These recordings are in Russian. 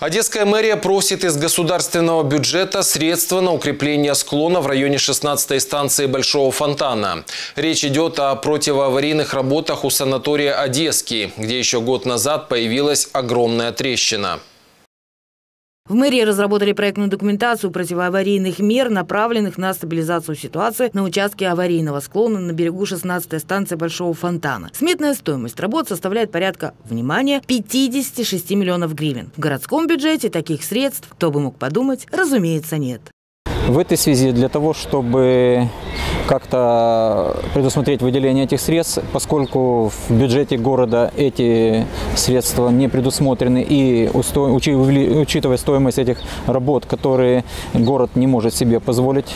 Одесская мэрия просит из государственного бюджета средства на укрепление склона в районе 16-й станции Большого Фонтана. Речь идет о противоаварийных работах у санатория «Одесский», где еще год назад появилась огромная трещина. В мэрии разработали проектную документацию противоаварийных мер, направленных на стабилизацию ситуации на участке аварийного склона на берегу 16-й станции Большого Фонтана. Сметная стоимость работ составляет порядка, внимания 56 миллионов гривен. В городском бюджете таких средств, кто бы мог подумать, разумеется, нет. В этой связи для того, чтобы как-то предусмотреть выделение этих средств, поскольку в бюджете города эти средства не предусмотрены и учитывая стоимость этих работ, которые город не может себе позволить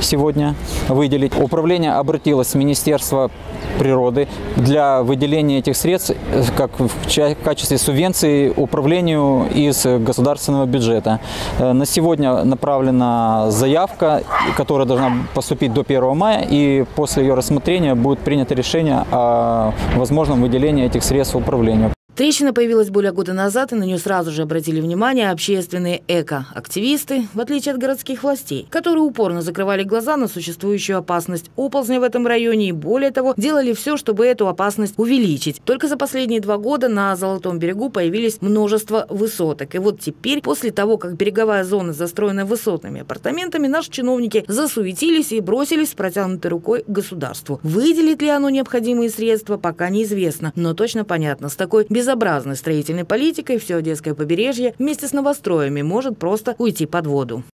сегодня выделить. Управление обратилось в Министерство природы для выделения этих средств как в качестве субвенции управлению из государственного бюджета. Э, на сегодня направлена заявка, которая должна поступить до 1 мая, и после ее рассмотрения будет принято решение о возможном выделении этих средств управлению. Трещина появилась более года назад, и на нее сразу же обратили внимание общественные эко-активисты, в отличие от городских властей, которые упорно закрывали глаза на существующую опасность оползня в этом районе и, более того, делали все, чтобы эту опасность увеличить. Только за последние два года на Золотом берегу появились множество высоток. И вот теперь, после того, как береговая зона застроена высотными апартаментами, наши чиновники засуетились и бросились с протянутой рукой к государству. Выделит ли оно необходимые средства, пока неизвестно, но точно понятно, с такой без безобразной строительной политикой все Одесское побережье вместе с новостроями может просто уйти под воду.